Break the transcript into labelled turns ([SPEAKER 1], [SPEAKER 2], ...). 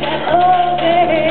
[SPEAKER 1] that old day.